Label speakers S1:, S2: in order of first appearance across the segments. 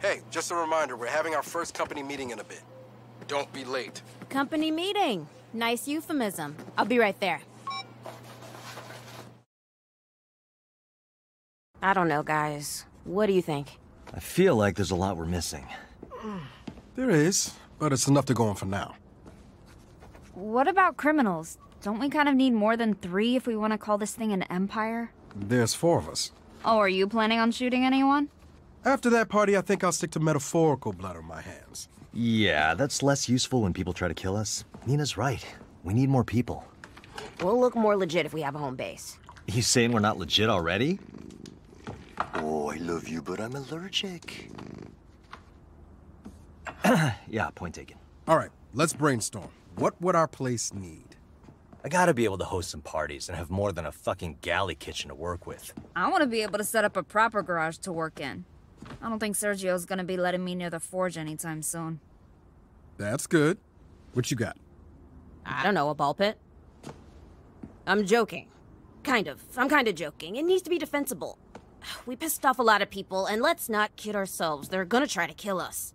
S1: Hey, just a reminder, we're having our first company meeting in a bit. Don't be late.
S2: Company meeting. Nice euphemism. I'll be right there. I don't know, guys. What do you think?
S3: I feel like there's a lot we're missing.
S1: Mm, there is, but it's enough to go on for now.
S4: What about criminals? Don't we kind of need more than three if we want to call this thing an empire?
S1: There's four of us.
S4: Oh, are you planning on shooting anyone?
S1: After that party, I think I'll stick to metaphorical blood on my hands.
S3: Yeah, that's less useful when people try to kill us. Neenah's right. We need more people.
S2: We'll look more legit if we have a home base.
S3: You saying we're not legit already? Oh, I love you, but I'm allergic. yeah, point taken.
S1: All right, let's brainstorm. What would our place need?
S3: I gotta be able to host some parties and have more than a fucking galley kitchen to work with.
S4: I want to be able to set up a proper garage to work in. I don't think Sergio's gonna be letting me near the forge anytime soon.
S1: That's good. What you got?
S2: I don't know, a ball pit? I'm joking. Kind of. I'm kind of joking. It needs to be defensible. We pissed off a lot of people, and let's not kid ourselves. They're gonna try to kill us.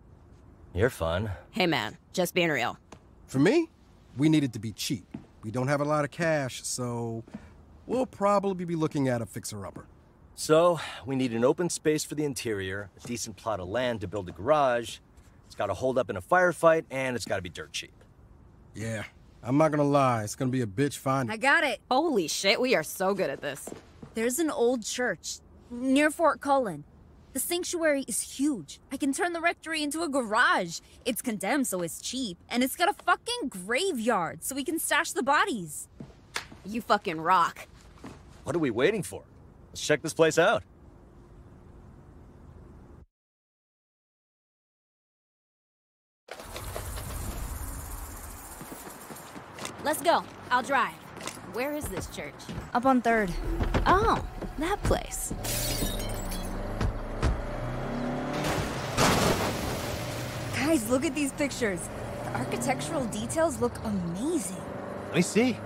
S3: You're fun.
S2: Hey man, just being real.
S1: For me, we need it to be cheap. We don't have a lot of cash, so we'll probably be looking at a fixer-upper.
S3: So, we need an open space for the interior, a decent plot of land to build a garage. It's gotta hold up in a firefight, and it's gotta be dirt cheap.
S1: Yeah, I'm not gonna lie, it's gonna be a bitch finding.
S4: I got it.
S2: Holy shit, we are so good at this.
S4: There's an old church near Fort Cullen. The sanctuary is huge. I can turn the rectory into a garage. It's condemned, so it's cheap. And it's got a fucking graveyard, so we can stash the bodies.
S2: You fucking rock.
S3: What are we waiting for? Let's check this place out.
S2: Let's go. I'll drive. Where is this church?
S4: Up on third.
S2: Oh, that place.
S4: Guys, look at these pictures. The architectural details look amazing.
S3: Let me see.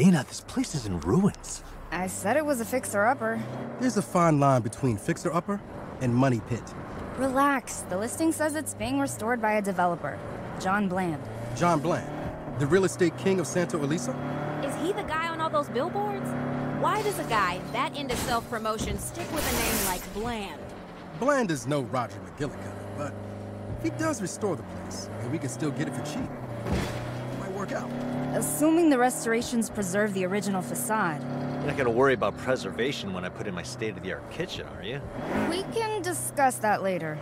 S3: Neenah, this place is in ruins.
S4: I said it was a fixer-upper.
S1: There's a fine line between fixer-upper and money pit.
S4: Relax. The listing says it's being restored by a developer, John Bland.
S1: John Bland, the real estate king of Santo Ileso?
S2: Is he the guy on all those billboards? Why does a guy that into self-promotion stick with a name like Bland?
S1: Bland is no Roger McGillicuddy, but he does restore the place, and we can still get it for cheap. Out.
S4: Assuming the restorations preserve the original facade.
S3: You're not gonna worry about preservation when I put in my state-of-the-art kitchen, are you?
S4: We can discuss that later.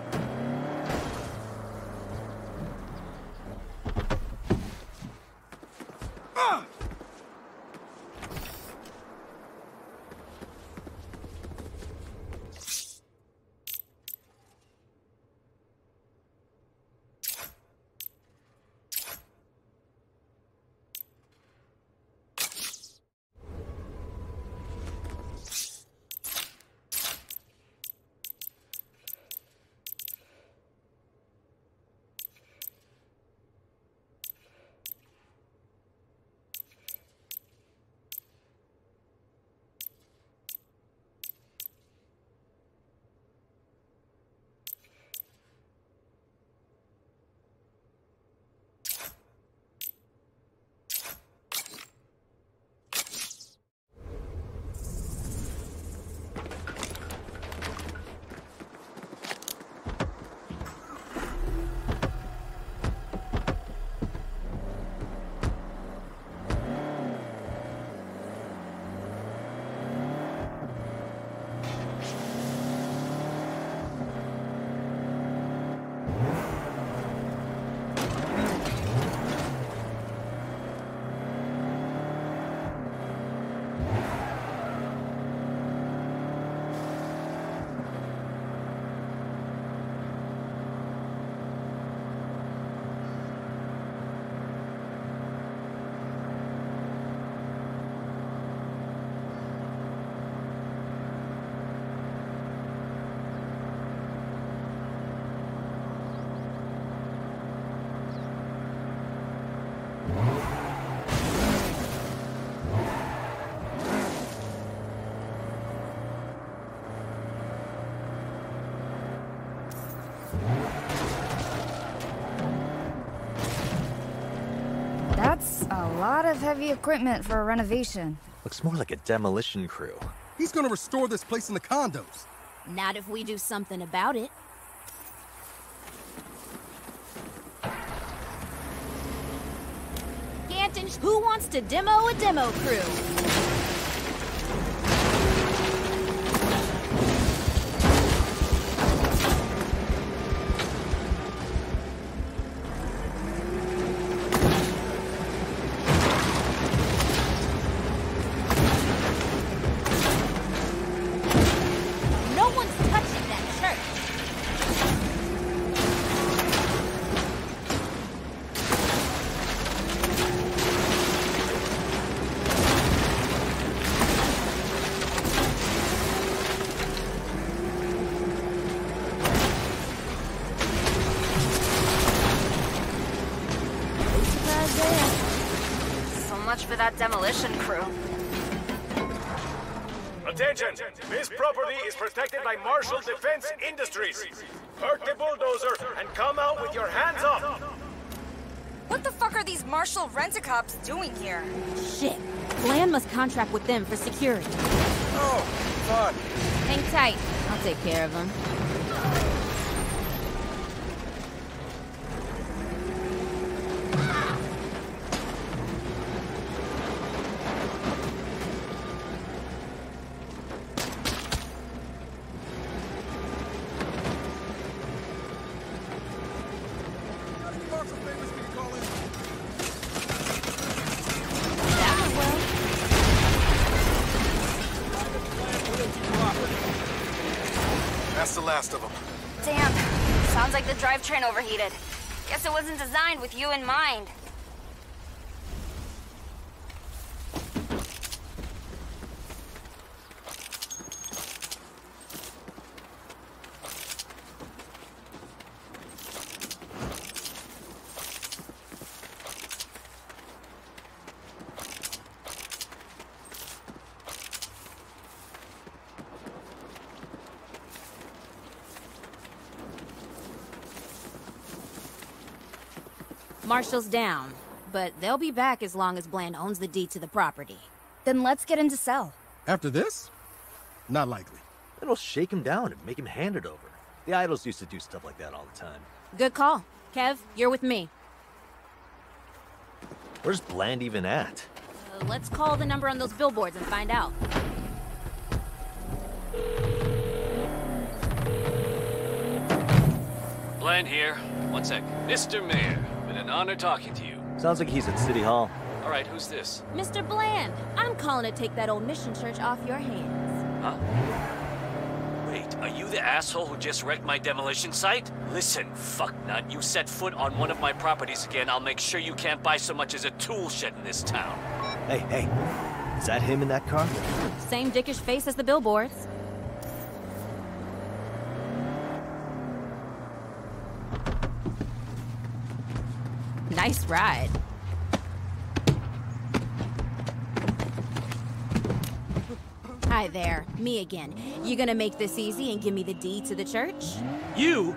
S5: Lot of heavy equipment for a renovation.
S3: Looks more like a demolition crew.
S1: He's gonna restore this place in the condos.
S2: Not if we do something about it. Ganton, who wants to demo a demo crew?
S6: Marshall
S5: rent-a-cops doing here?
S2: Shit. Bland must contract with them for security.
S1: Oh, fun.
S2: Hang tight. I'll take care of them.
S5: You in mind.
S2: Marshall's down, but they'll be back as long as Bland owns the deed to the property.
S5: Then let's get into sell.
S1: After this? Not likely.
S3: It'll shake him down and make him hand it over. The idols used to do stuff like that all the time.
S2: Good call. Kev, you're with me.
S3: Where's Bland even at?
S2: Uh, let's call the number on those billboards and find out.
S7: Bland here. One sec. Mr. Mayor, been an honor talking to you.
S3: Sounds like he's at City Hall.
S7: All right, who's this?
S2: Mr. Bland, I'm calling to take that old mission church off your hands.
S7: Huh? Wait, are you the asshole who just wrecked my demolition site? Listen, fucknut, you set foot on one of my properties again, I'll make sure you can't buy so much as a tool shed in this town.
S3: Hey, hey. Is that him in that car?
S2: Same dickish face as the billboards. Nice ride. Hi there, me again. You gonna make this easy and give me the deed to the church?
S7: You?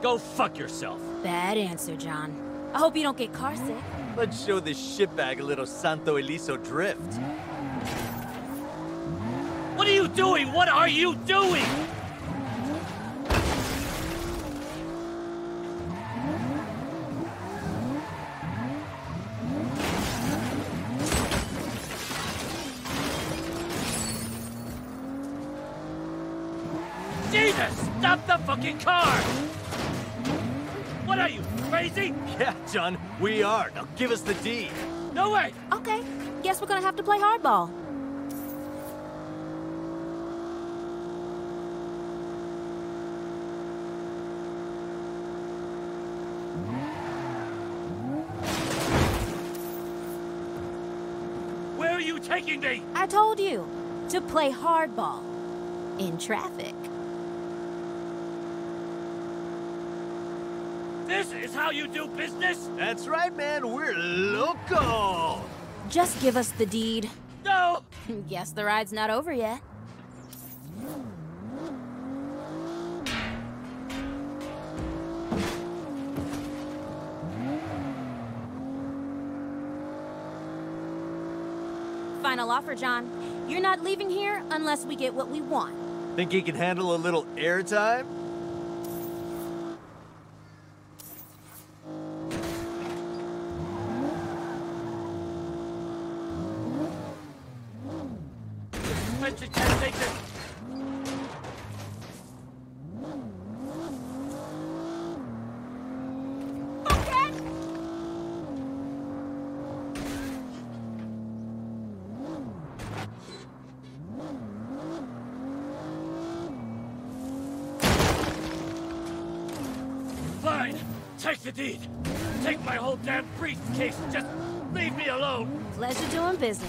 S7: Go fuck yourself.
S2: Bad answer, John. I hope you don't get car sick.
S3: Let's show this shitbag a little Santo Ileso drift.
S7: What are you doing? What are you doing? Jesus! Stop the fucking car! What are you, crazy?
S3: Yeah, John, we are. Now give us the deed.
S7: No way!
S2: Okay, guess we're gonna have to play hardball.
S7: Where are you taking me?
S2: I told you to play hardball in traffic.
S7: This is how you do business?
S3: That's right, man. We're local.
S2: Just give us the deed.
S7: No!
S2: Guess the ride's not over yet. Final offer, John. You're not leaving here unless we get what we want.
S3: Think he can handle a little airtime?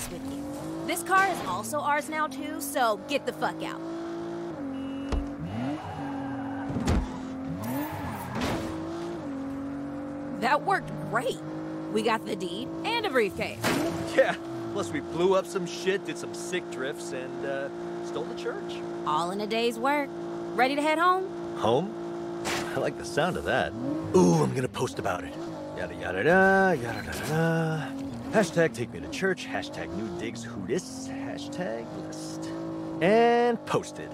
S2: Business with you. This car is also ours now, too, so get the fuck out. That worked great. We got the deed and a briefcase.
S3: Yeah. Plus, we blew up some shit, did some sick drifts, and uh, stole the church.
S2: All in a day's work. Ready to head home?
S3: Home? I like the sound of that. Ooh, I'm gonna post about it. Yada yada da, yada da da da. Hashtag take me to church, hashtag new digs who dis, hashtag list. And posted.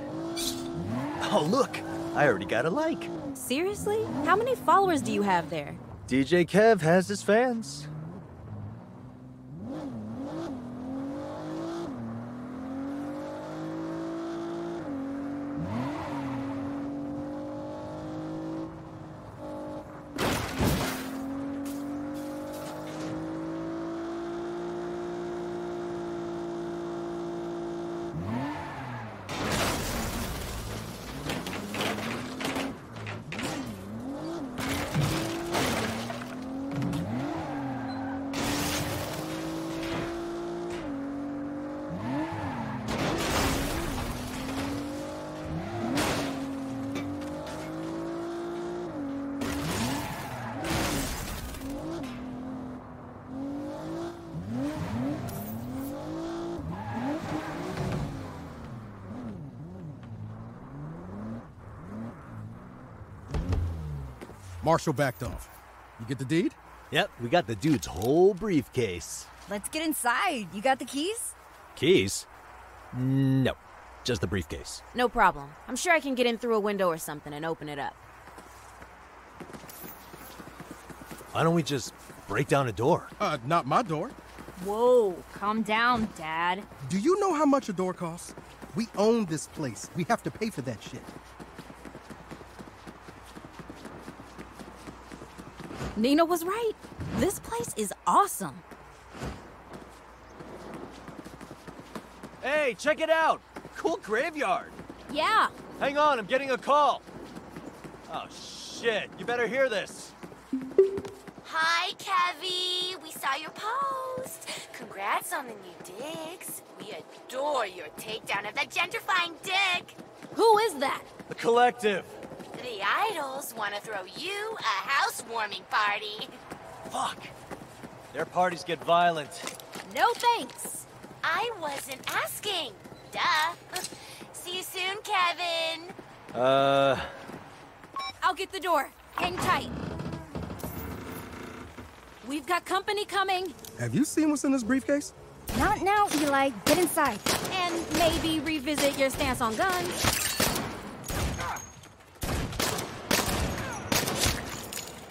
S3: Oh, look! I already got a like.
S2: Seriously? How many followers do you have there?
S3: DJ Kev has his fans.
S1: Marshall backed off. You get the deed?
S3: Yep, we got the dude's whole briefcase.
S4: Let's get inside. You got the keys?
S3: Keys? No, just the briefcase.
S2: No problem. I'm sure I can get in through a window or something and open it up.
S3: Why don't we just break down a door?
S1: Uh, not my door.
S4: Whoa, calm down, Dad.
S1: Do you know how much a door costs? We own this place. We have to pay for that shit.
S2: Neenah was right. This place is awesome.
S3: Hey, check it out! Cool graveyard!
S2: Yeah.
S3: Hang on, I'm getting a call. Oh, shit. You better hear this.
S5: Hi, Kevy. We saw your post. Congrats on the new digs. We adore your takedown of that gentrifying dick.
S2: Who is that?
S3: The collective.
S5: The idols want to throw you a housewarming party.
S3: Fuck. Their parties get violent.
S2: No thanks.
S5: I wasn't asking. Duh. See you soon, Kevin.
S3: Uh,
S2: I'll get the door. Hang tight. We've got company coming.
S1: Have you seen what's in this briefcase?
S4: Not now, Eli. Get inside.
S2: And maybe revisit your stance on guns.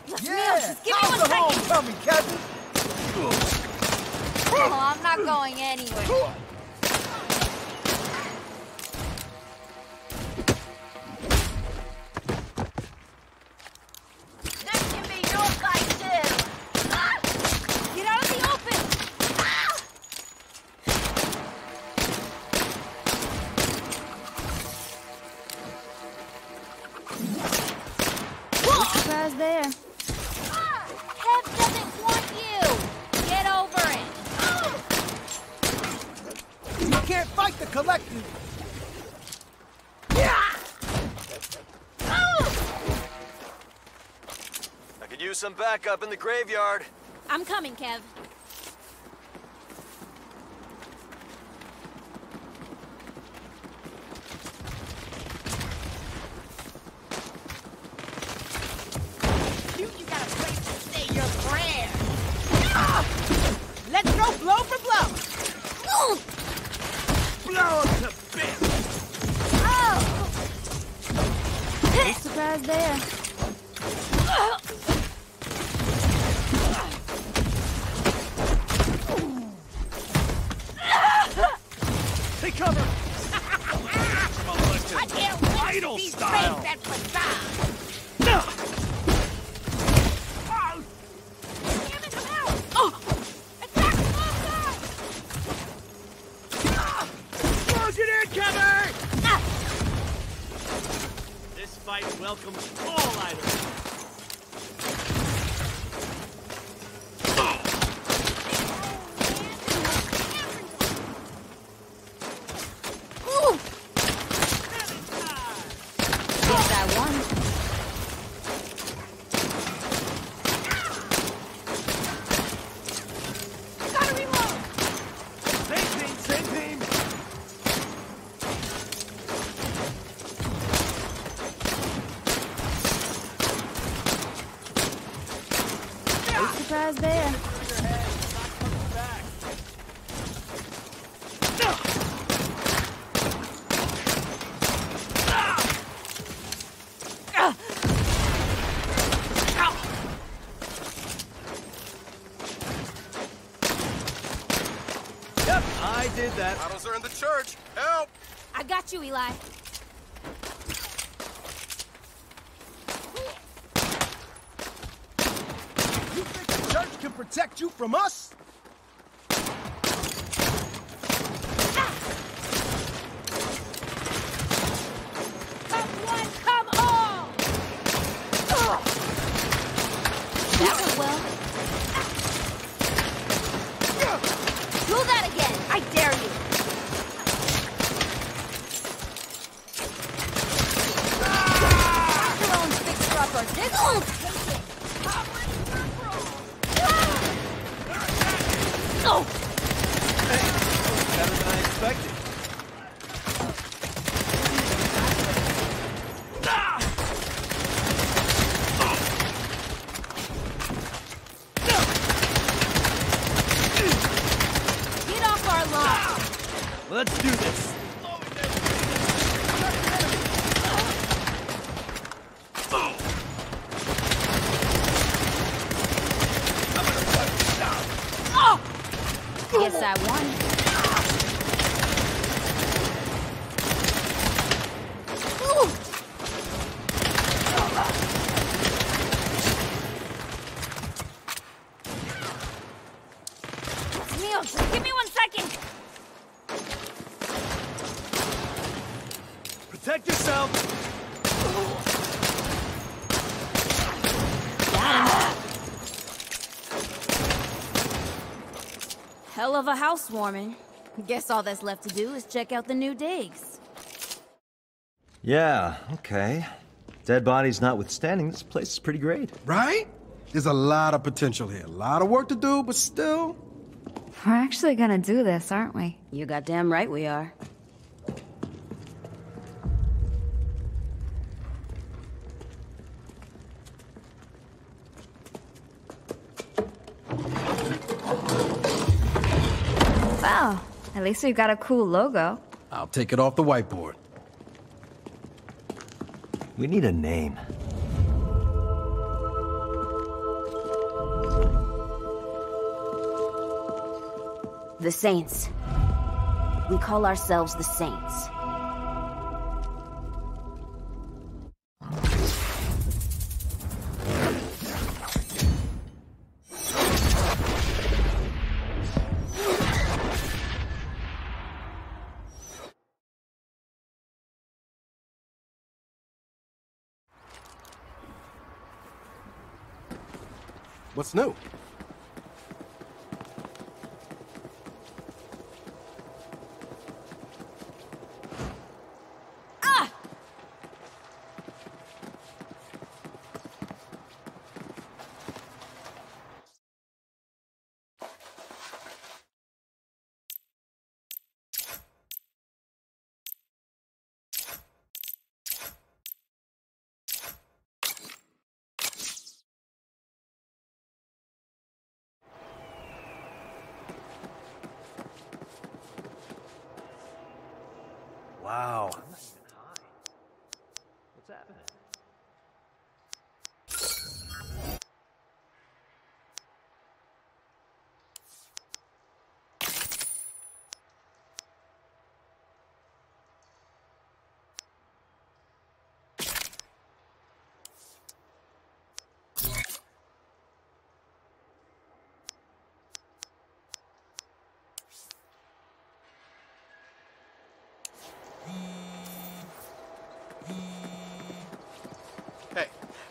S2: Let me out. Just give me one second.
S3: homecoming, Captain!
S4: Oh, I'm not going anywhere.
S3: Some backup in the graveyard.
S2: I'm coming, Kev.
S5: You, you got a place to say your prayers.
S8: Let's go blow for blow.
S3: Blow him to bits!
S4: No surprise there.
S3: Take cover!
S5: I can't wait to see
S3: style.
S5: that facade.
S3: Explosion incoming! This fight welcomes all items.
S4: Guess I won.
S3: Same team, same team!
S4: No surprise there.
S3: Yep, I did that.
S1: Bottles are in the church. Help!
S4: I got you, Eli.
S1: You think the church can protect you from us?
S4: That went well. Do that again. I dare you. Your own fixer-upper. This won't take it. No.
S3: Better than I expected.
S4: Get off our lawn.
S3: Let's do this.
S4: Guess I won. Neil, just give me one second.
S3: Protect yourself.
S2: Hell of a housewarming. Guess all that's left to do is check out the new digs.
S3: Yeah, okay. Dead bodies notwithstanding, this place is pretty great.
S1: Right? There's a lot of potential here. A lot of work to do, but still.
S4: We're actually gonna do this, aren't we?
S2: You goddamn right we are.
S4: Least we've got a cool logo.
S1: I'll take it off the whiteboard.
S3: We need a name.
S2: The Saints. We call ourselves the Saints.
S1: New?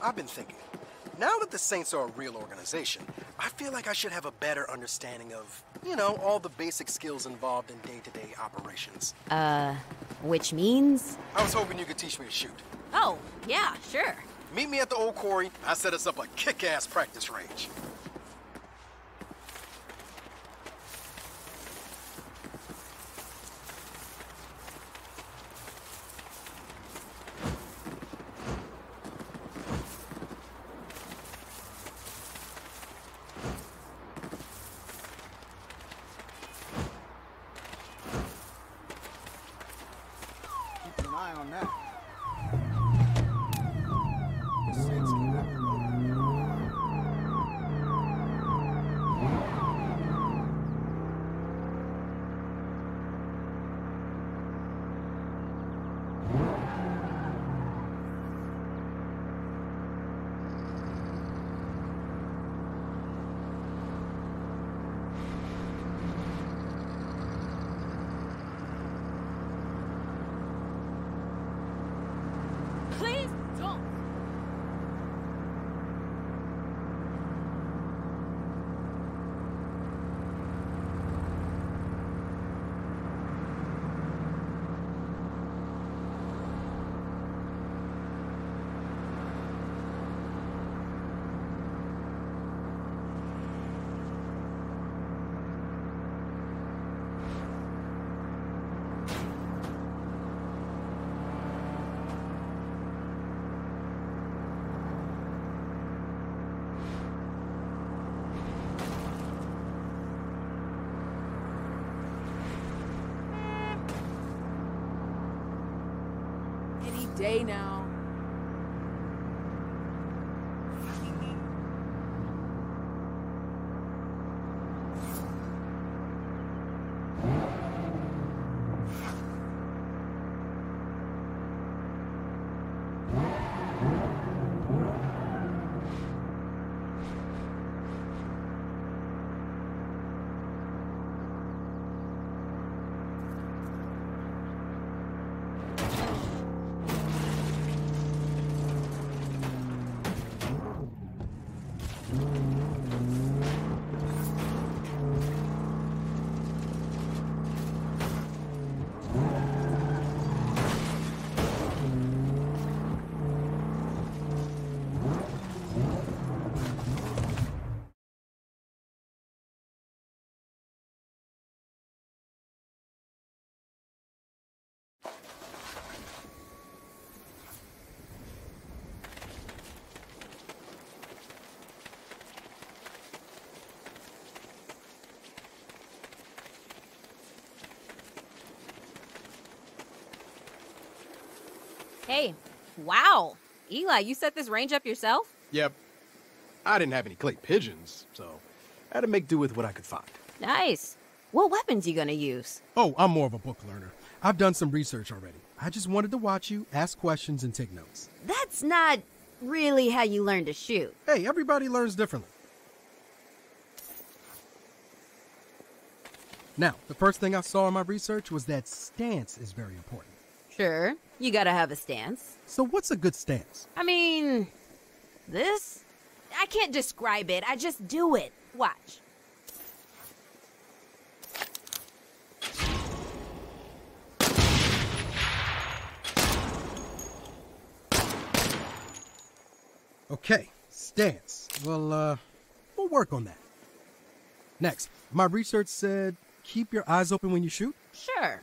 S1: I've been thinking. Now that the Saints are a real organization, I feel like I should have a better understanding of, you know, all the basic skills involved in day to day operations.
S2: Uh, which means?
S1: I was hoping you could teach me to shoot.
S2: Oh, yeah, sure.
S1: Meet me at the old quarry. I set us up a kick ass practice range.
S2: Hey, wow. Eli, you set this range up yourself?
S1: Yep. I didn't have any clay pigeons, so I had to make do with what I could find.
S2: Nice. What weapons you gonna use?
S1: Oh, I'm more of a book learner. I've done some research already. I just wanted to watch you, ask questions, and take notes.
S2: That's not really how you learn to shoot.
S1: Hey, everybody learns differently. Now, the first thing I saw in my research was that stance is very important.
S2: Sure, you gotta have a stance.
S1: So, what's a good stance?
S2: I mean, this? I can't describe it. I just do it. Watch.
S1: Okay, stance. Well, uh, we'll work on that. Next, my research said keep your eyes open when you shoot.
S2: Sure.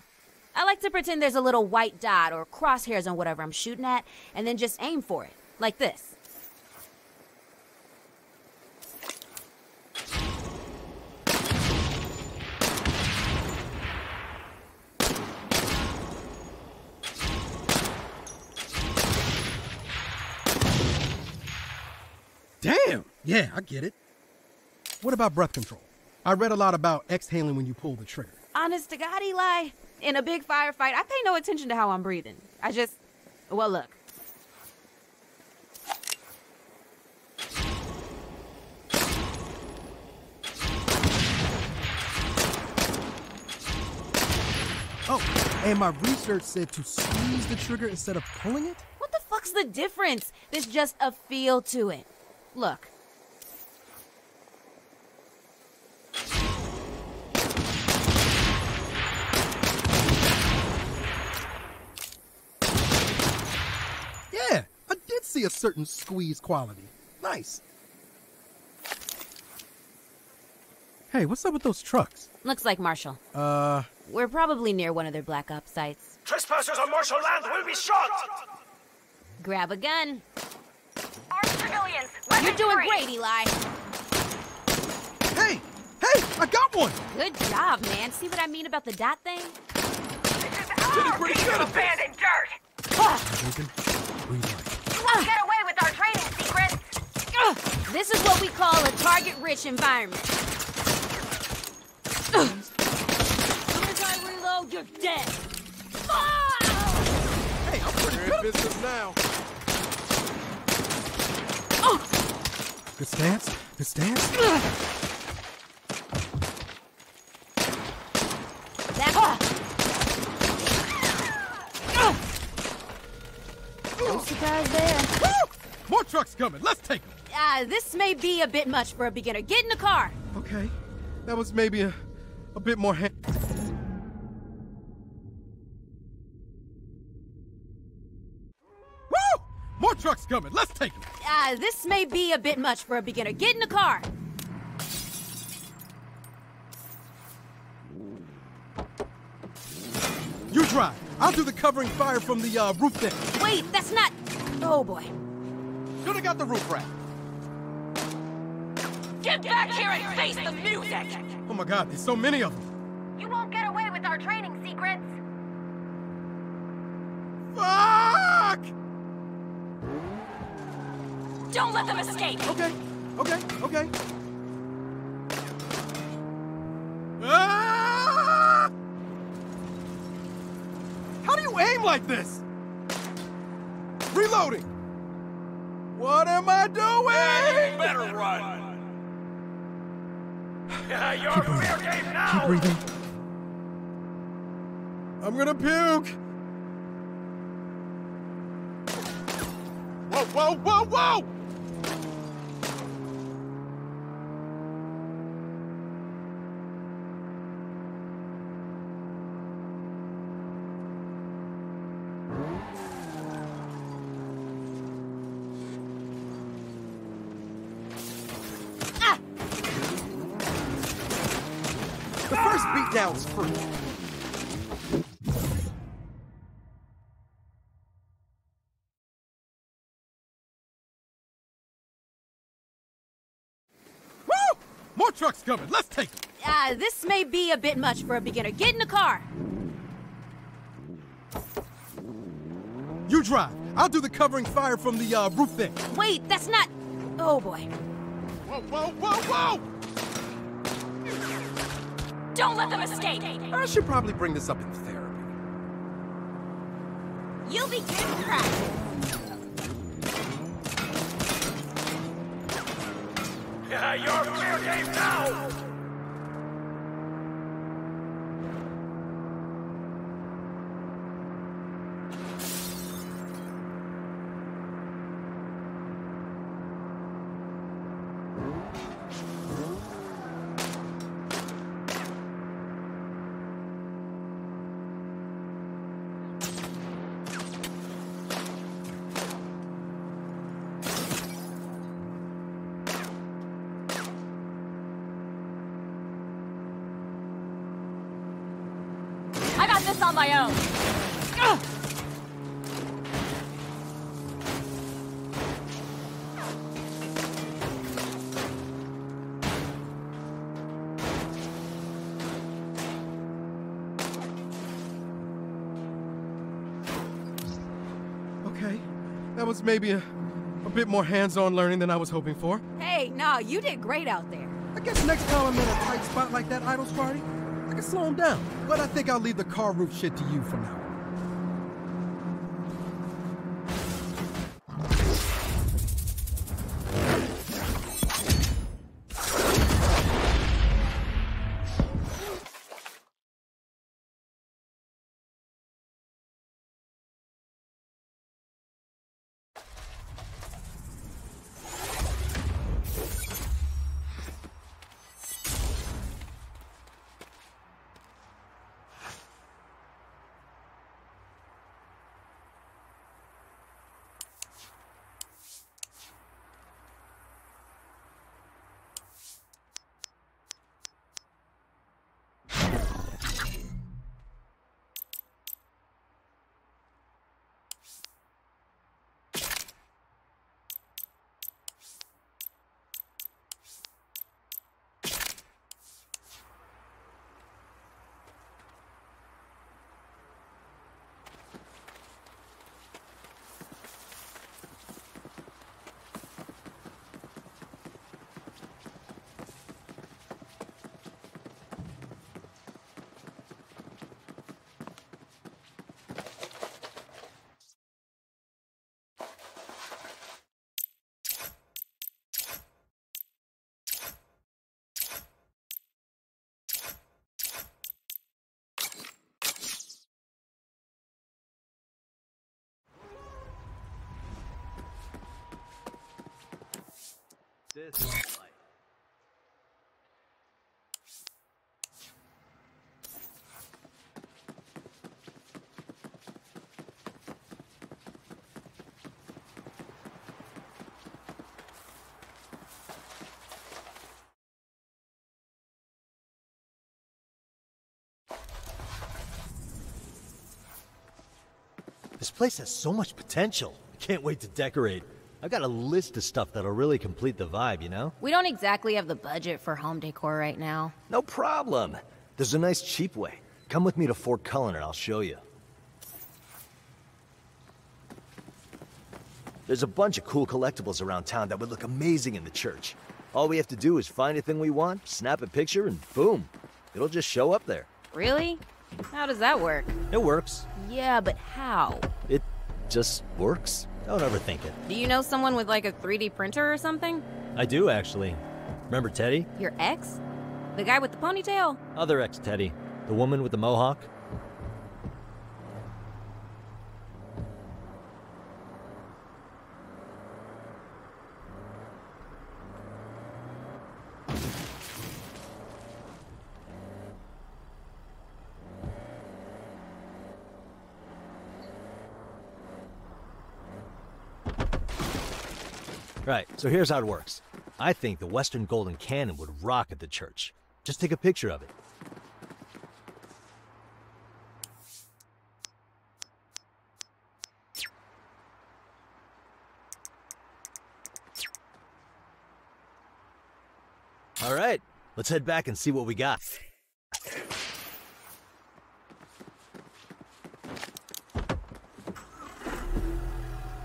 S2: I like to pretend there's a little white dot or crosshairs on whatever I'm shooting at, and then just aim for it, like this.
S1: Damn! Yeah, I get it. What about breath control? I read a lot about exhaling when you pull the trigger.
S2: Honest to God, Eli, in a big firefight, I pay no attention to how I'm breathing. I just. Well, look.
S1: Oh, and my research said to squeeze the trigger instead of pulling it?
S2: What the fuck's the difference? There's just a feel to it. Look.
S1: Yeah, I did see a certain squeeze quality. Nice. Hey, what's up with those trucks?
S2: Looks like Marshall.
S1: Uh,
S2: We're probably near one of their Black Ops sites.
S6: Trespassers on Marshall land will be shot!
S2: Grab a gun.
S5: Armed civilians,
S2: You're doing
S5: free.
S2: great, Eli.
S1: hey! Hey! I got one!
S2: Good job, man. See what I mean about the dot thing?
S5: This is our piece of abandoned dirt.
S1: Bacon, breathe light.
S5: Get away with our training secrets.
S2: Ugh, this is what we call a target-rich environment. Ugh. As soon as I reload, you're dead. Ah!
S1: Hey, I'm pretty good at business now. Good stance. Good stance.
S2: That. Ah! No surprise there.
S1: Woo! More trucks coming. Let's take them.
S2: Uh, this may be a bit much for a beginner. Get in the car.
S1: Okay, that was maybe a, a bit more. Ha- Woo! More trucks coming. Let's take them.
S2: Uh, this may be a bit much for a beginner. Get in the car.
S1: You drive. I'll do the covering fire from the uh, roof deck.
S2: Wait, that's not. Oh boy.
S1: Should have got the roof rack.
S5: Get back here and face the music.
S1: Oh my God, there's so many of them.
S5: You won't get away with our training secrets.
S1: Fuck!
S5: Don't let them escape.
S1: Okay, okay, okay. Ah! How do you aim like this? Reloading. What am I doing?
S6: Better run! Your
S1: Keep breathing.
S6: game now.
S1: Keep breathing. I'm gonna puke. Whoa, whoa, whoa, whoa! First beatdown's free. Woo! More trucks coming. Let's take them.
S2: Uh, this may be a bit much for a beginner. Get in the car.
S1: You drive. I'll do the covering fire from the uh, roof deck.
S2: Wait, that's not. Oh boy.
S1: Whoa, whoa, whoa, whoa!
S5: Don't let them escape.
S1: I should probably bring this up in therapy.
S2: You'll be
S1: maybe a, a bit more hands-on learning than I was hoping for.
S9: Hey, nah, you did great out there.
S1: I guess next time I'm in a tight spot like that Idols party, I can slow him down. But I think I'll leave the car roof shit to you for now.
S10: This is life.
S3: This place has so much potential. I can't wait to decorate. I've got a list of stuff that'll really complete the vibe, you know?
S2: We don't exactly have the budget for home decor right now.
S3: No problem. There's a nice cheap way. Come with me to Fort Cullen and I'll show you. There's a bunch of cool collectibles around town that would look amazing in the church. All we have to do is find a thing we want, snap a picture, and boom. It'll just show up there.
S2: Really? How does that work?
S3: It works.
S2: Yeah, but how?
S3: It just works. Don't overthink it.
S2: Do you know someone with like a 3D printer or something?
S3: I do, actually. Remember Teddy?
S2: Your ex? The guy with the ponytail?
S3: Other ex Teddy. The woman with the mohawk? Right, so here's how it works. I think the Western Golden Cannon would rock at the church. Just take a picture of it. All right, let's head back and see what we got.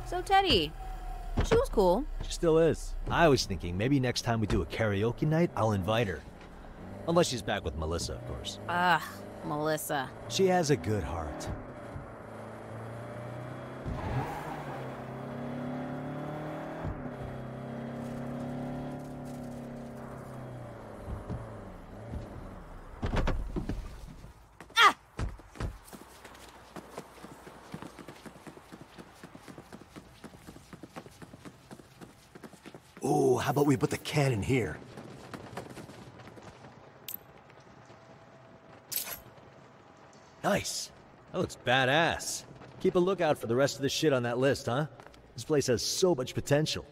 S2: So, Teddy, she was cool.
S3: Still is. I was thinking maybe next time we do a karaoke night, I'll invite her. Unless she's back with Melissa, of course.
S2: Ugh, Melissa.
S3: She has a good heart. Ooh, how about we put the cannon here? Nice. That looks badass. Keep a lookout for the rest of the shit on that list, huh? This place has so much potential.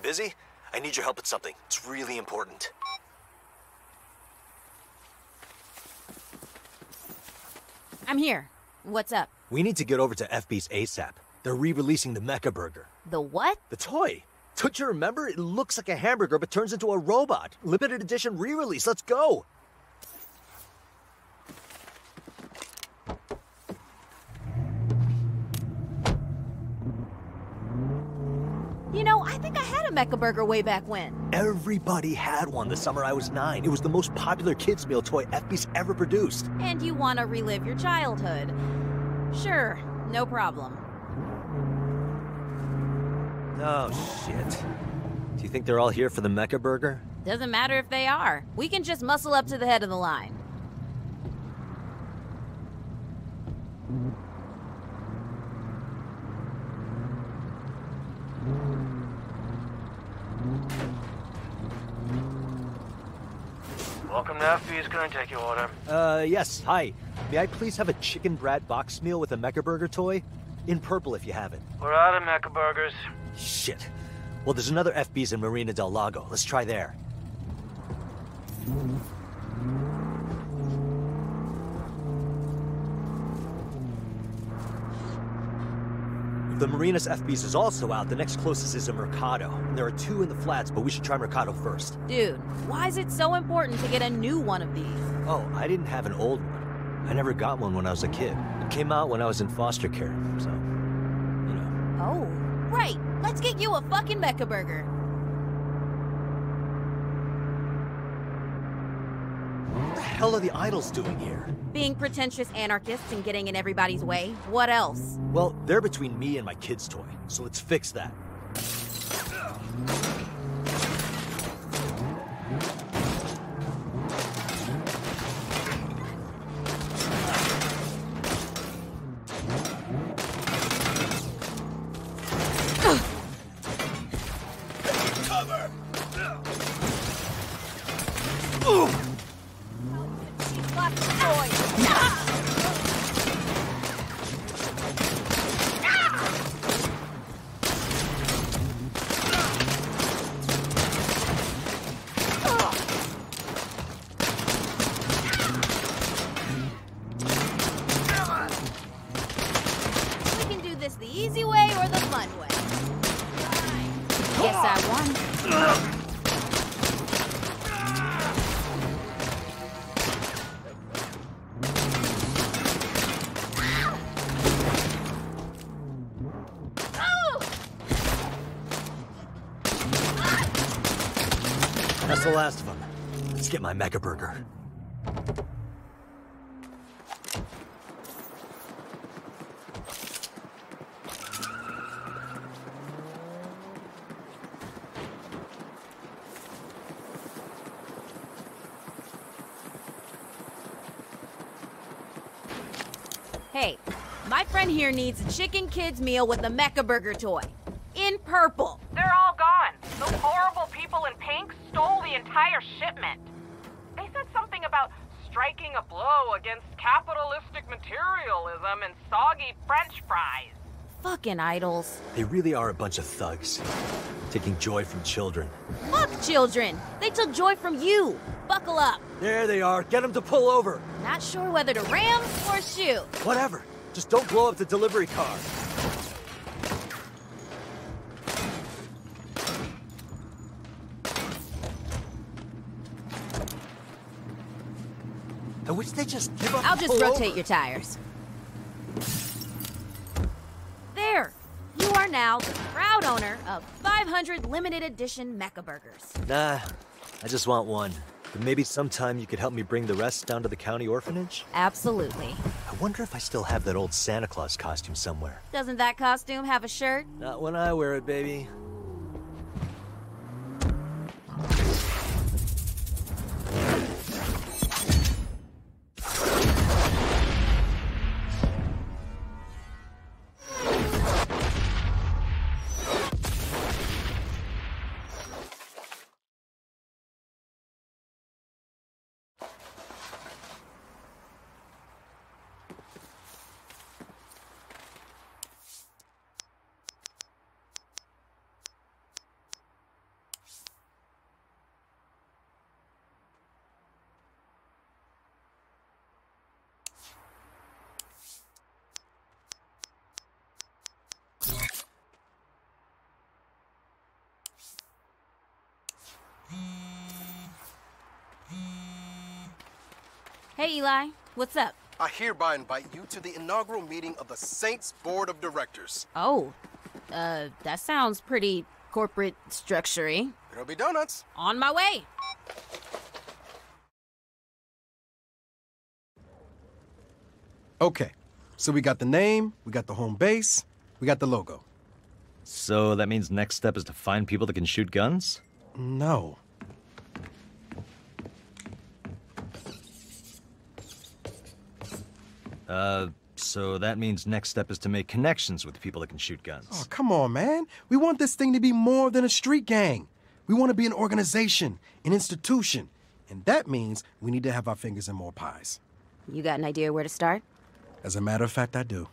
S3: You busy? I need your help with something. It's really important.
S2: I'm here. What's up?
S3: We need to get over to FB's ASAP. They're re-releasing the Mecha Burger.
S2: The what?
S3: The toy. Don't you remember? It looks like a hamburger but turns into a robot. Limited edition re-release. Let's go.
S2: You know, I think I had a Mecha Burger way back when.
S3: Everybody had one the summer I was nine. It was the most popular kids' meal toy FB's ever produced.
S2: And you want to relive your childhood. Sure, no problem.
S3: Oh, shit. Do you think they're all here for the Mecha Burger?
S2: Doesn't matter if they are. We can just muscle up to the head of the line.
S11: Welcome to FB's. Can I take your order?
S3: Uh, yes. Hi. May I please have a chicken brat box meal with a Mecha Burger toy? In purple if you have it.
S11: We're out of Mecha Burgers.
S3: Shit. Well, there's another FB's in Marina del Lago. Let's try there. If the Marinas FB's is also out, the next closest is a Mercado. And there are two in the flats, but we should try Mercado first.
S2: Dude, why is it so important to get a new one of these?
S3: Oh, I didn't have an old one. I never got one when I was a kid. It came out when I was in foster care, so, you know.
S2: Oh, right. Let's get you a fucking Mecha Burger.
S3: What the hell are the idols doing here?
S2: Being pretentious anarchists and getting in everybody's way. What else?
S3: Well, they're between me and my kid's toy, so let's fix that. Get my Mecha Burger.
S2: Hey, my friend here needs a chicken kids meal with a Mecha Burger toy. Idols.
S3: They really are a bunch of thugs, taking joy from children.
S2: Fuck children. They took joy from you. Buckle up.
S3: There they are. Get them to pull over.
S2: Not sure whether to ram or shoot.
S3: Whatever. Just don't blow up the delivery car. I wish they just give up.
S2: I'll just rotate
S3: over.
S2: your tires. There. You are now the proud owner of 500 limited edition Mecha Burgers.
S3: Nah, I just want one. But maybe sometime you could help me bring the rest down to the county orphanage?
S2: Absolutely.
S3: I wonder if I still have that old Santa Claus costume somewhere.
S2: Doesn't that costume have a shirt?
S3: Not when I wear it, baby.
S2: Hey, Eli. What's up?
S1: I hereby invite you to the inaugural meeting of the Saints Board of Directors.
S2: Oh, uh, that sounds pretty corporate structury.
S1: There'll be donuts.
S2: On my way.
S1: Okay, so we got the name, we got the home base, we got the logo.
S3: So that means next step is to find people that can shoot guns?
S1: No.
S3: Uh, so that means next step is to make connections with the people that can shoot guns.
S1: Oh, come on, man. We want this thing to be more than a street gang. We want to be an organization, an institution. And that means we need to have our fingers in more pies.
S2: You got an idea where to start?
S1: As a matter of fact, I do.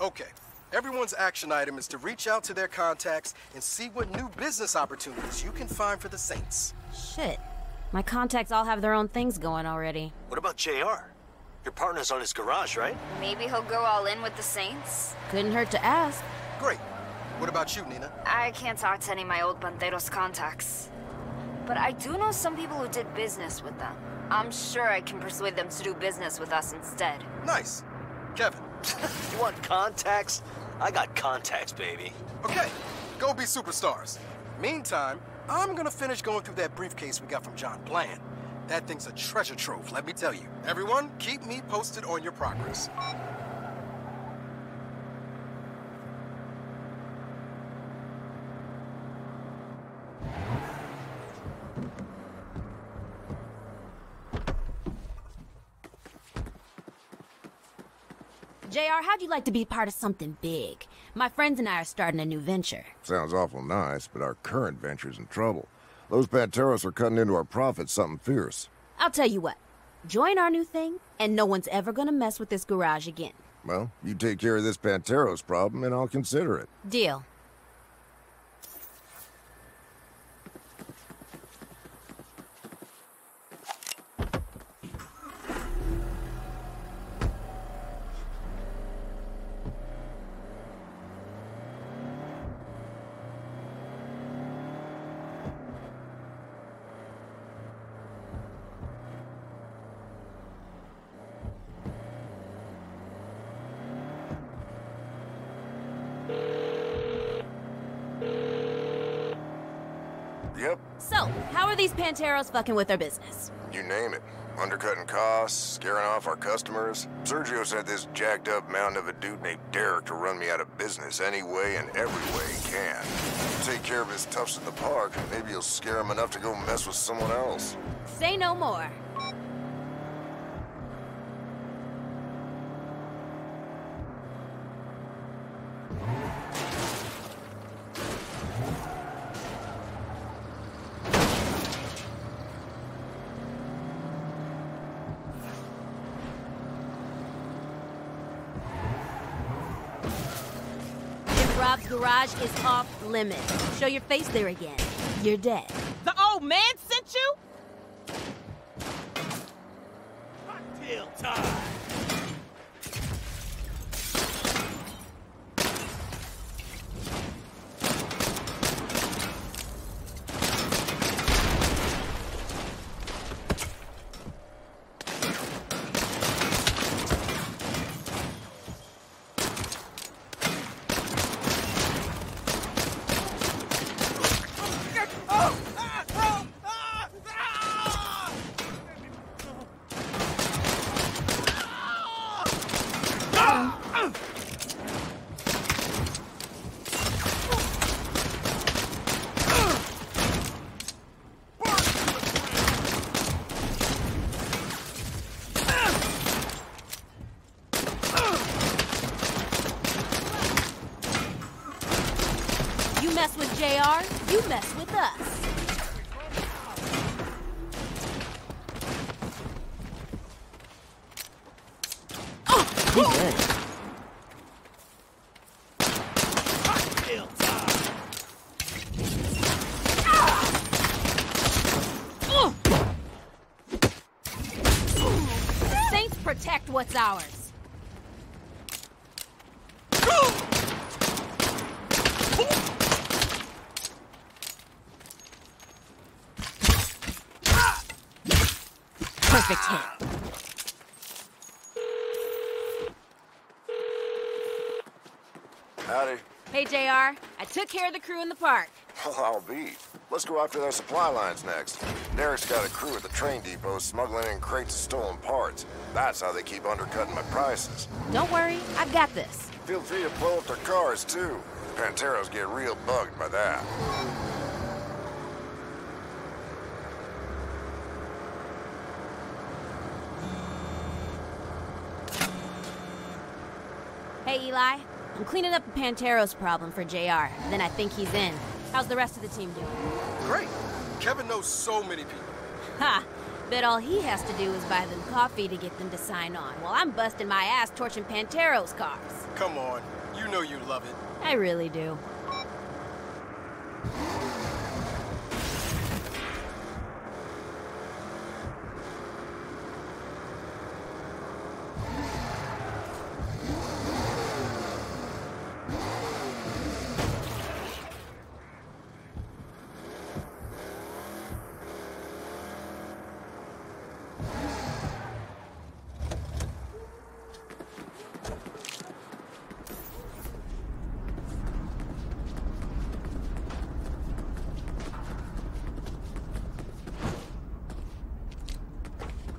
S1: Okay, everyone's action item is to reach out to their contacts and see what new business opportunities you can find for the Saints.
S2: Shit. My contacts all have their own things going already.
S12: What about JR? Your partner's on his garage, right?
S4: Maybe he'll go all in with the Saints?
S2: Couldn't hurt to ask.
S1: Great. What about you, Neenah?
S4: I can't talk to any of my old Panteros contacts. But I do know some people who did business with them. I'm sure I can persuade them to do business with us instead.
S1: Nice. Kevin.
S12: you want contacts? I got contacts, baby.
S1: Okay, go be superstars. Meantime, I'm gonna finish going through that briefcase we got from John Bland. That thing's a treasure trove, let me tell you. Everyone, keep me posted on your progress.
S2: JR, how'd you like to be part of something big? My friends and I are starting a new venture.
S13: Sounds awful nice, but our current venture's in trouble. Those Panteros are cutting into our profits something fierce.
S2: I'll tell you what. Join our new thing, and no one's ever gonna mess with this garage again.
S13: Well, you take care of this Panteros problem, and I'll consider it.
S2: Deal.
S13: Yep,
S2: So, how are these Panteros fucking with our business?
S13: you name it. Undercutting costs, scaring off our customers. Sergio sent this jacked up mountain of a dude named Derek to run me out of business any way and every way he can. Take care of his toughs in the park, maybe he'll scare him enough to go mess with someone else.
S2: Say no more. If Rob's garage is off limits, show your face there again. You're dead.
S14: The old man sent you?
S7: Cocktail time.
S2: You mess with JR, you mess with us.
S3: He's dead.
S7: Cocktail time.
S2: The Saints protect what's ours. perfect hit. JR. I took care of the crew in the park.
S13: Well, I'll be. Let's go after their supply lines next. Derek's got a crew at the train depot smuggling in crates of stolen parts. That's how they keep undercutting my prices.
S2: Don't worry, I've got this.
S13: Feel free to blow up their cars, too. Panteros get real bugged by that.
S2: Hey, Eli. I'm cleaning up the Panteros problem for JR. Then I think he's in. How's the rest of the team doing?
S1: Great. Kevin knows so many people.
S2: Ha! Bet all he has to do is buy them coffee to get them to sign on, while I'm busting my ass torching Panteros cars.
S1: Come on. You know you love it.
S2: I really do.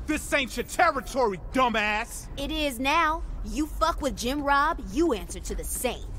S15: This ain't your territory, dumbass!
S2: It is now. You fuck with Jim Rob, you answer to the Saints.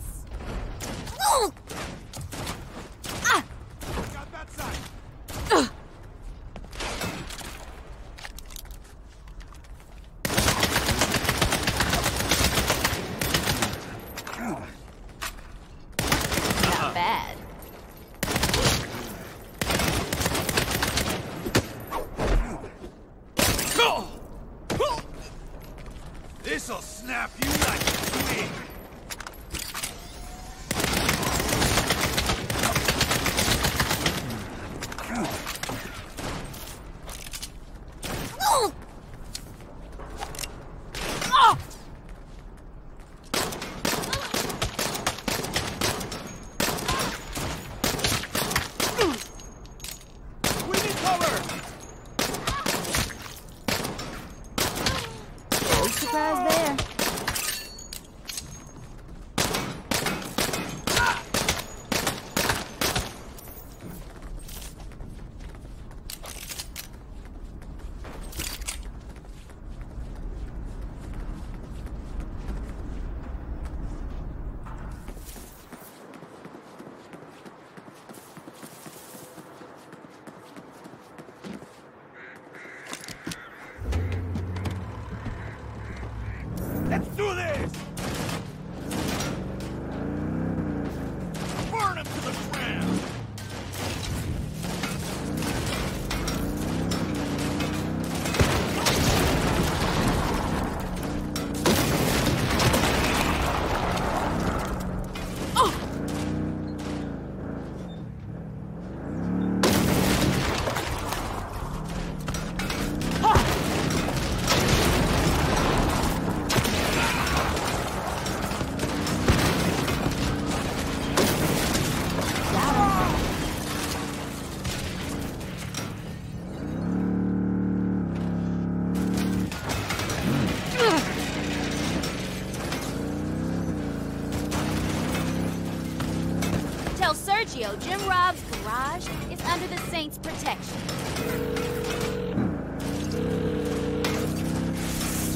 S2: Protection.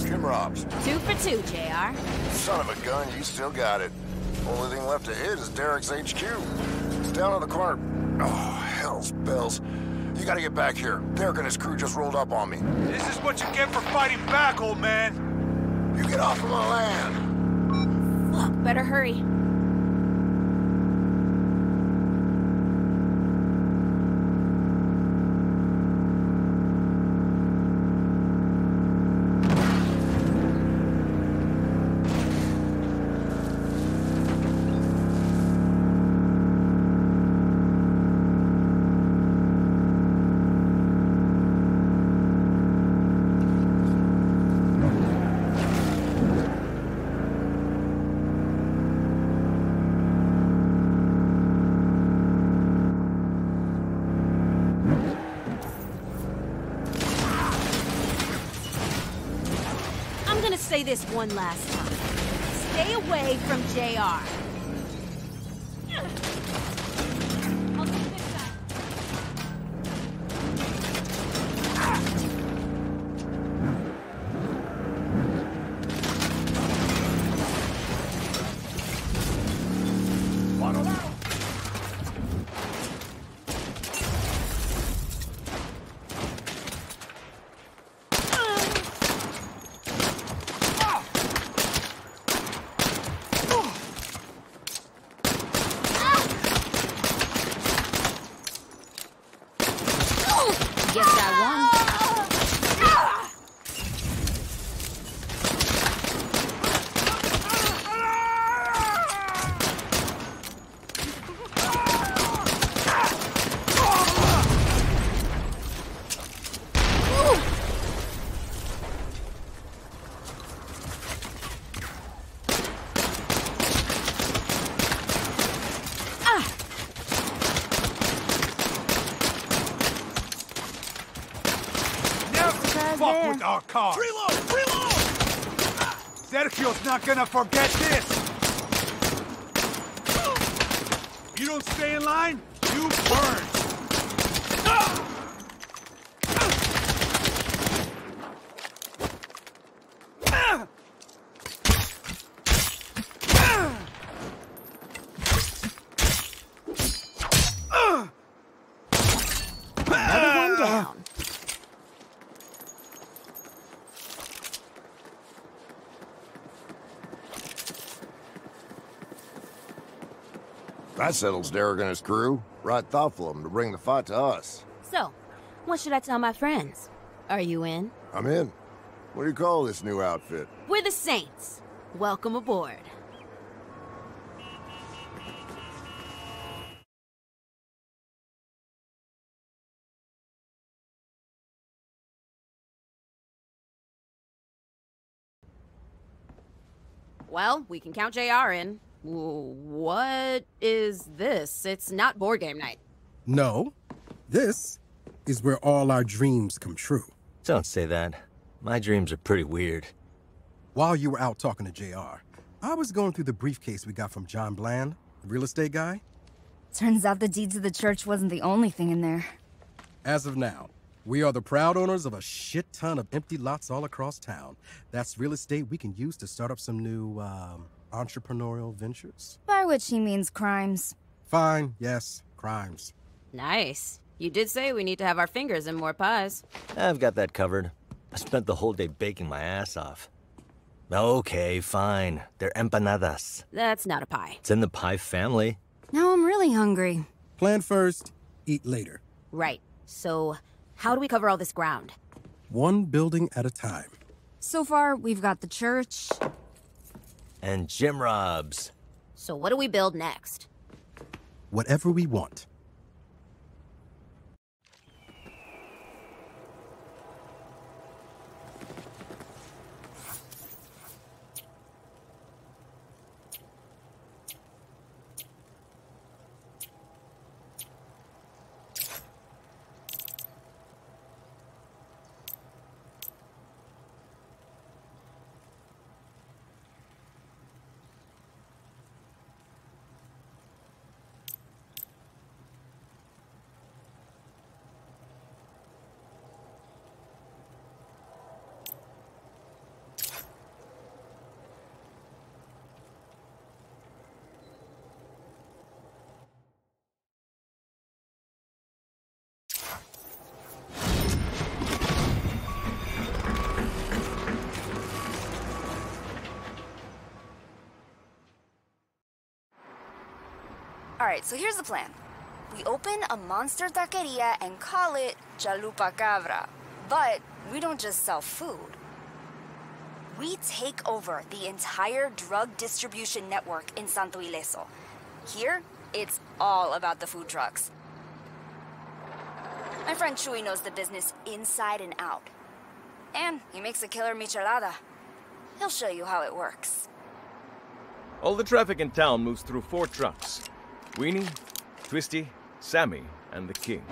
S13: Jim Robs.
S2: Two for two, JR.
S13: Son of a gun, you still got it. Only thing left to hit is Derek's HQ. It's down on the corner. Oh, hell's bells. You gotta get back here. Derek and his crew just rolled up on me.
S15: This is what you get for fighting back, old man!
S13: You get off of my land!
S2: Fuck, better hurry. Say this one last time. Stay away from JR. Guess I won.
S15: Never fuck with our cars. Reload! Reload! Sergio's not gonna forget this. You don't stay in line, you burn.
S2: Another one down.
S13: That settles Derek and his crew. Right thoughtful of them to bring the fight to us.
S2: So, what should I tell my friends? Are you in?
S13: I'm in. What do you call this new outfit?
S2: We're the Saints. Welcome aboard. Well, we can count JR in. W- What is this? It's not board game night.
S1: No, this is where all our dreams come true.
S3: Don't say that. My dreams are pretty weird.
S1: While you were out talking to JR, I was going through the briefcase we got from John Bland, the real estate guy.
S16: Turns out the deeds of the church wasn't the only thing in there.
S1: As of now, we are the proud owners of a shit ton of empty lots all across town. That's real estate we can use to start up some new um, entrepreneurial ventures.
S16: By which he means crimes.
S1: Fine, yes, crimes.
S2: Nice. You did say we need to have our fingers in more pies.
S3: I've got that covered. I spent the whole day baking my ass off. Okay, fine. They're empanadas.
S2: That's not a pie.
S3: It's in the pie family.
S16: Now I'm really hungry.
S1: Plan first, eat later.
S2: Right. So, how do we cover all this ground?
S1: One building at a time.
S16: So far, we've got the church.
S3: And Jim Robs.
S2: So, what do we build next?
S1: Whatever we want.
S4: Alright, so here's the plan. We open a monster taqueria and call it Chalupa Cabra. But we don't just sell food. We take over the entire drug distribution network in Santo Ileso. Here, it's all about the food trucks. My friend Chuy knows the business inside and out. And he makes a killer michelada. He'll show you how it works.
S17: All the traffic in town moves through four trucks. Weenie, Twisty, Sammy, and the King.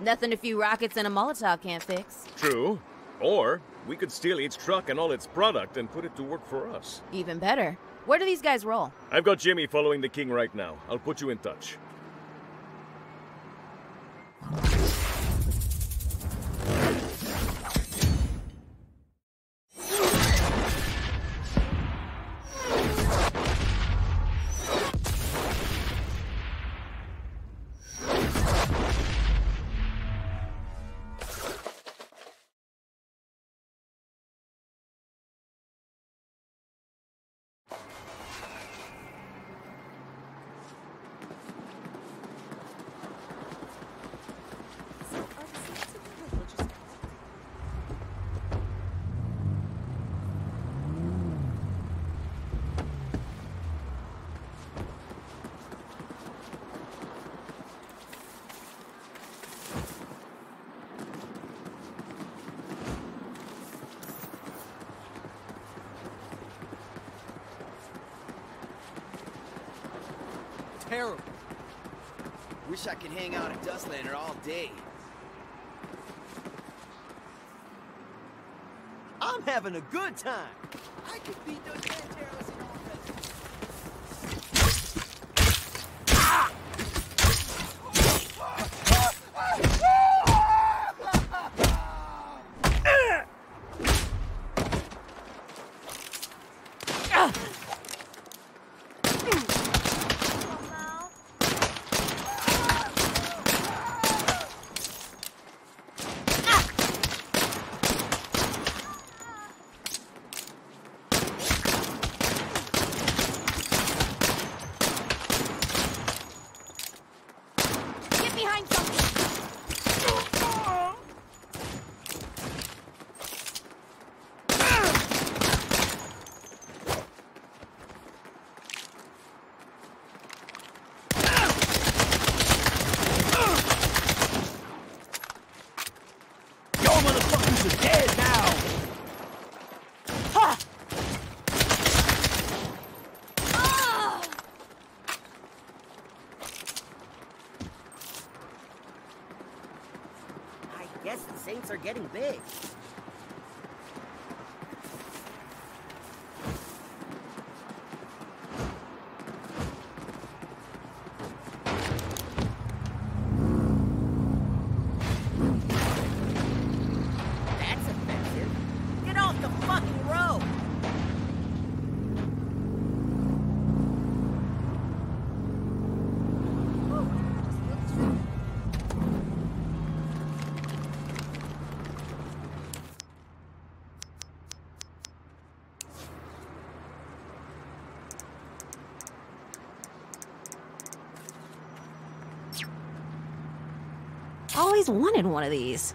S2: Nothing a few rockets and a Molotov can't fix.
S17: True, Or we could steal each truck and all its product and put it to work for us.
S2: Even better. Where do these guys roll?
S17: I've got Jimmy following the king right now. I'll put you in touch.
S18: Wish I could hang out at Dustlander all day. I'm having a good time. I could Lanteros in all
S2: Get behind something!
S18: Yo, motherfuckers are dead now! Ha!
S19: I guess the Saints are getting big. That's offensive. Get off the fucking road!
S2: Always wanted one of these.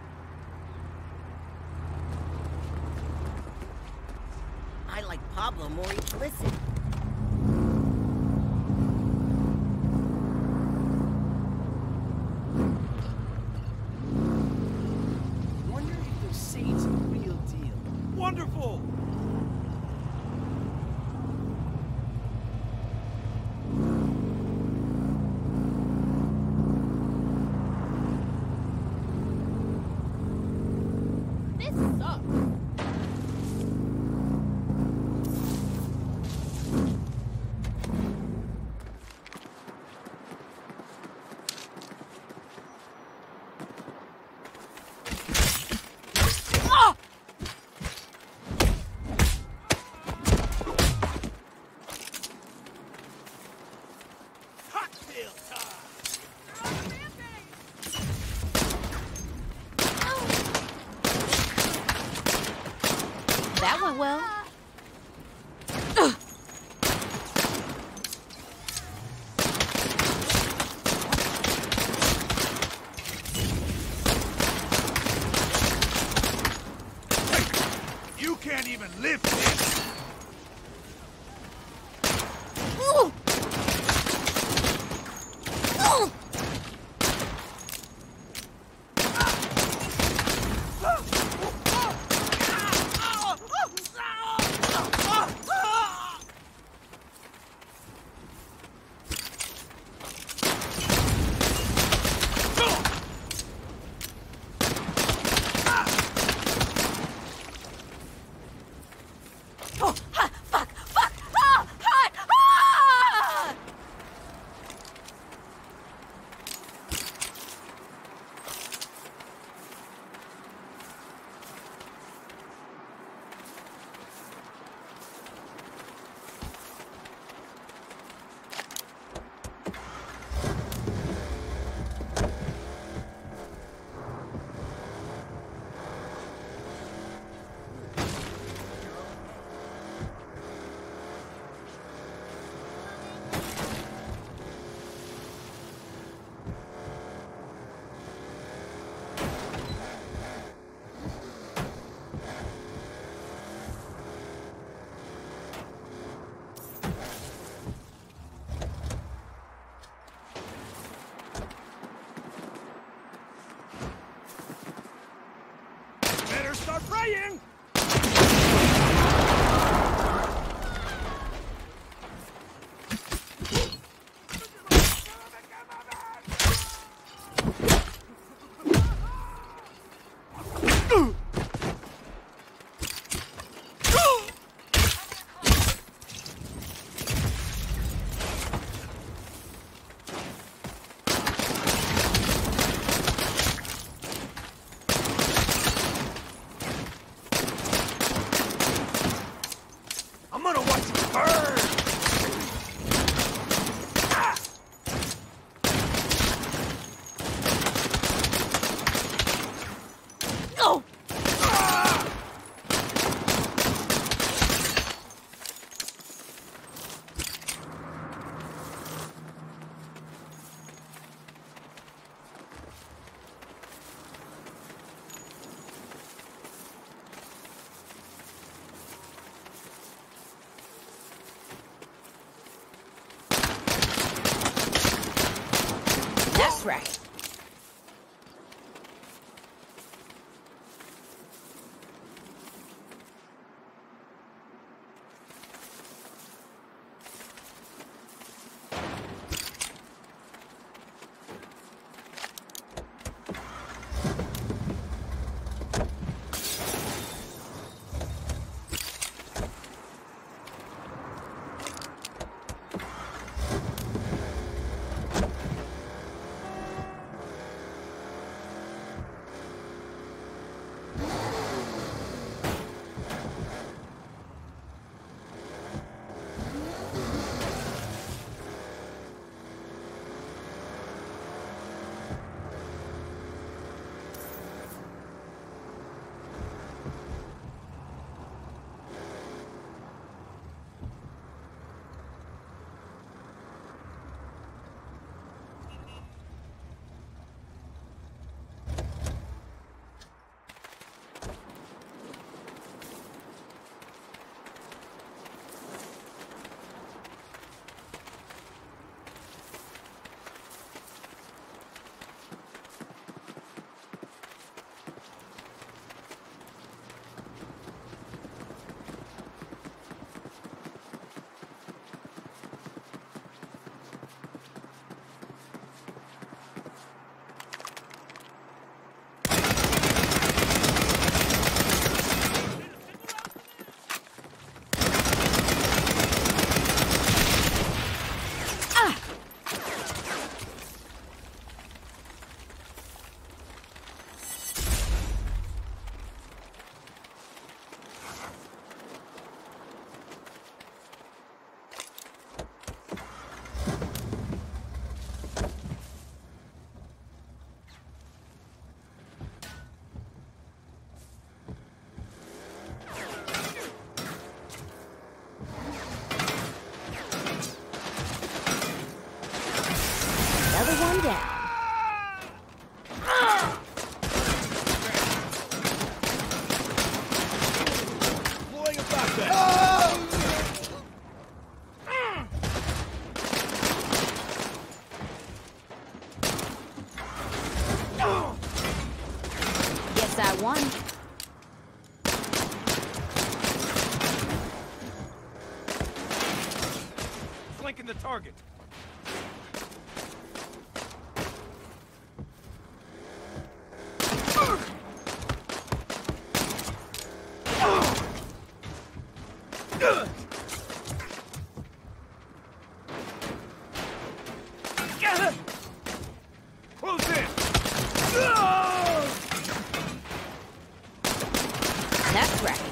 S15: Trying! Target.
S2: That's right.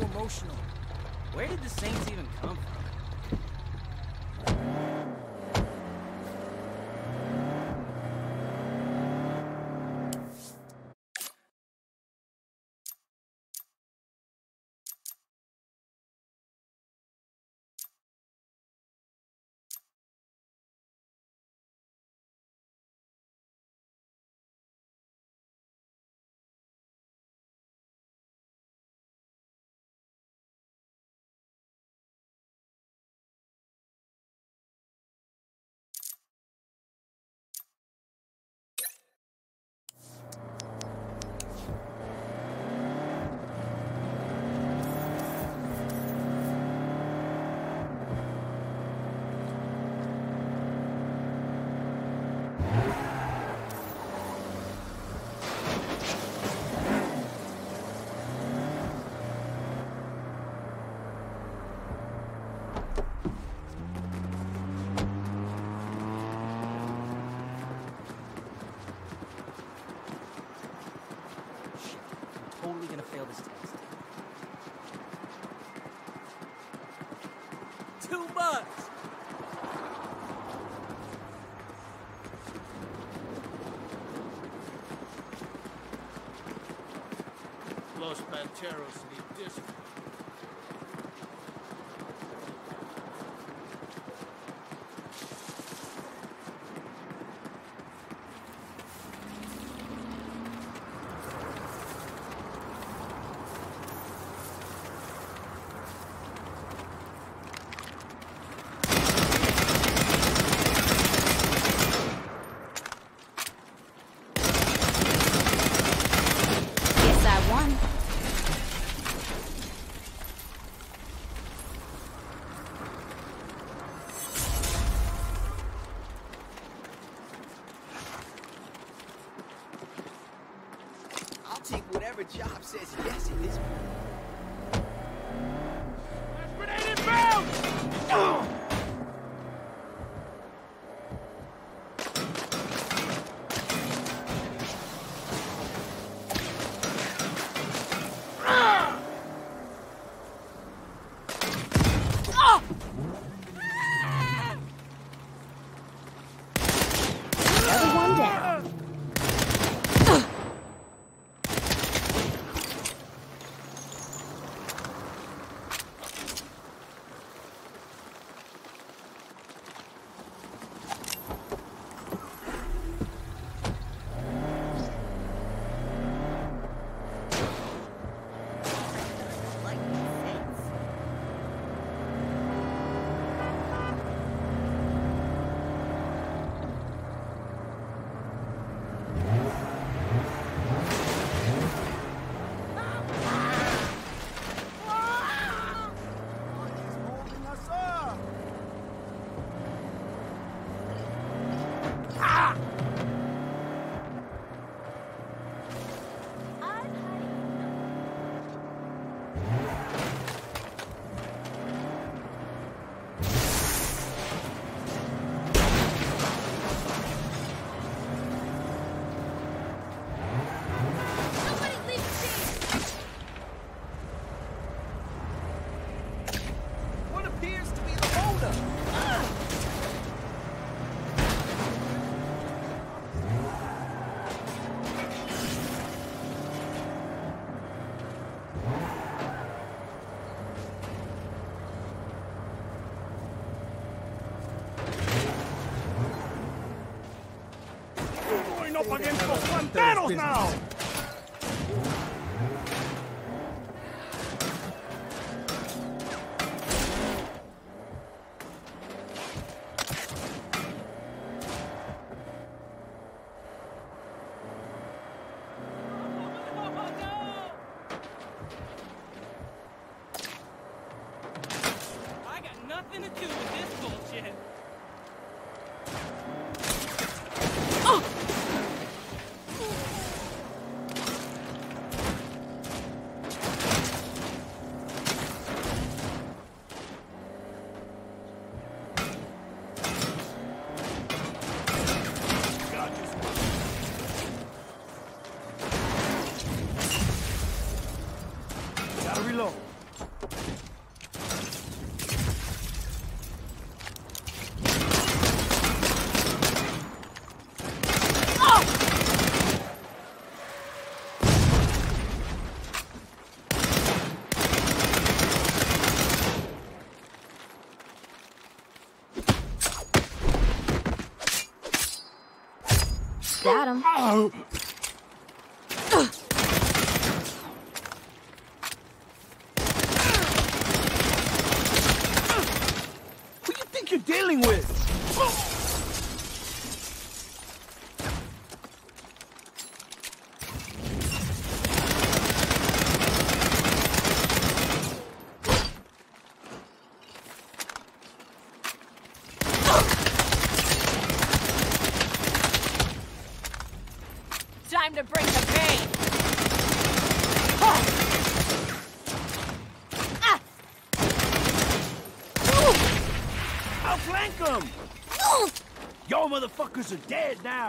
S18: emotional? Where did the Saints even
S20: Panteros need discipline.
S18: private job says yes it is. this.
S14: now! Motherfuckers are dead now!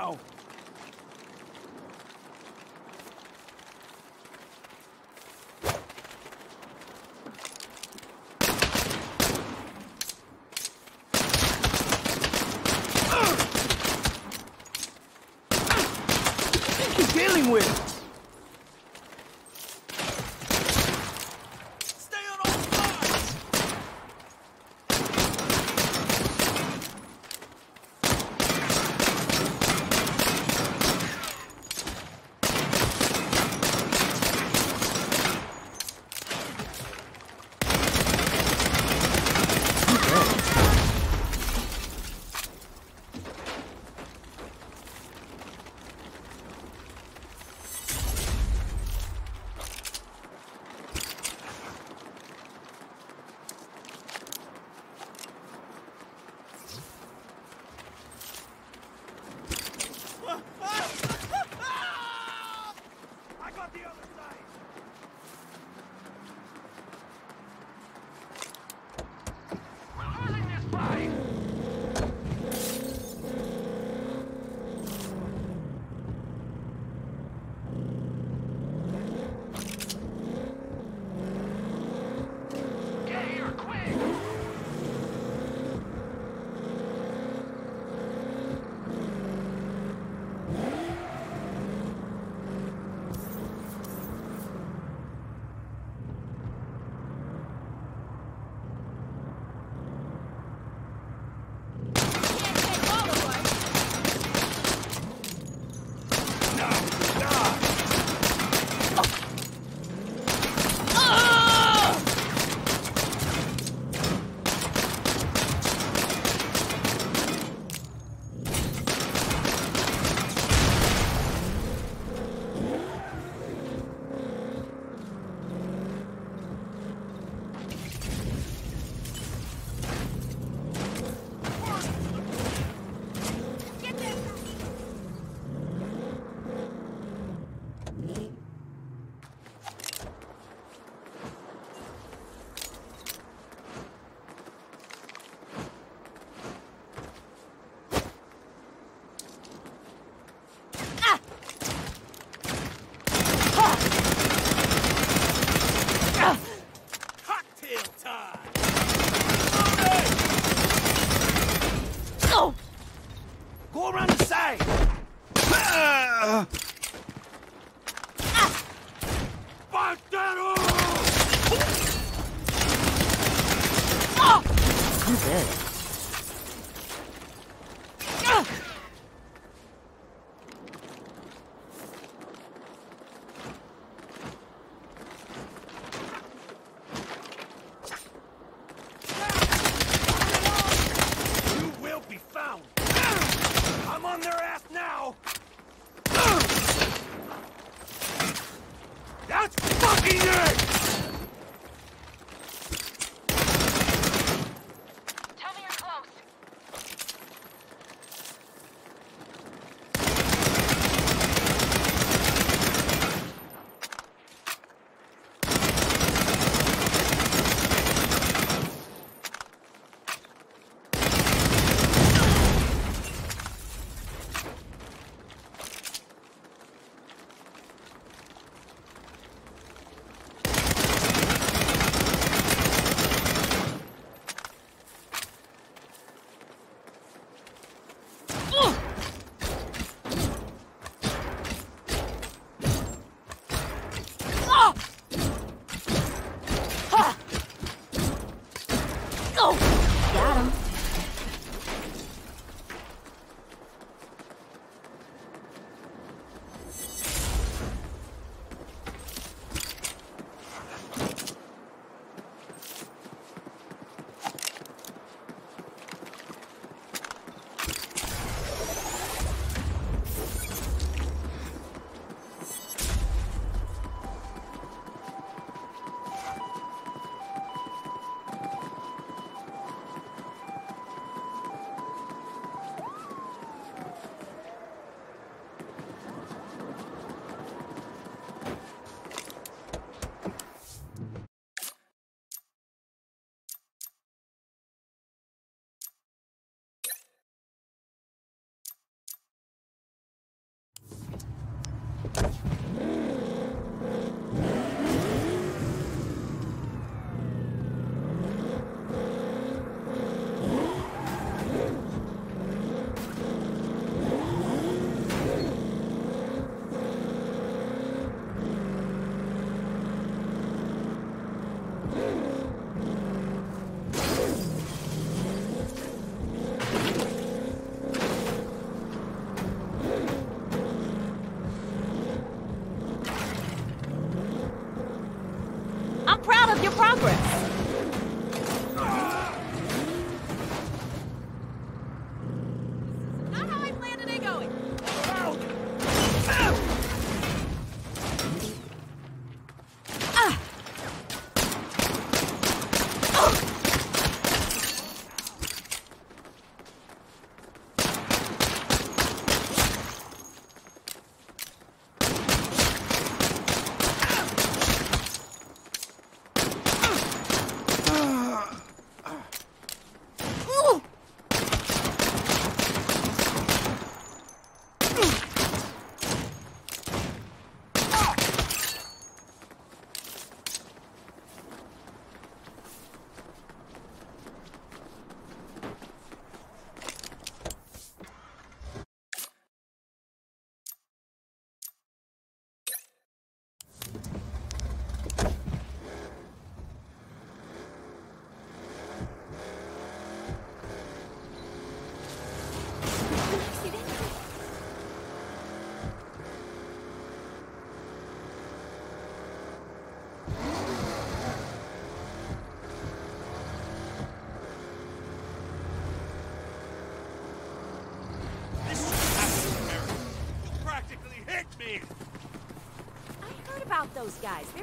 S2: Those guys.